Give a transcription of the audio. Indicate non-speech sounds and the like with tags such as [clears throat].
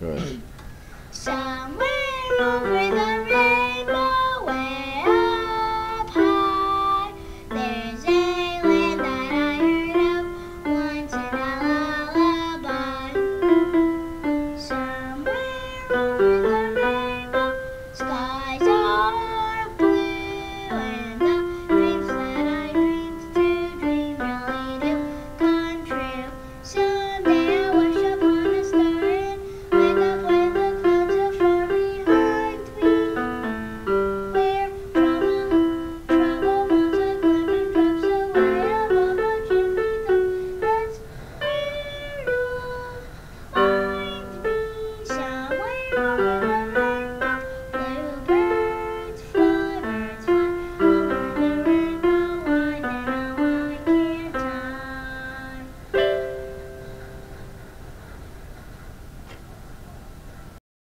Right. [clears throat] Somewhere over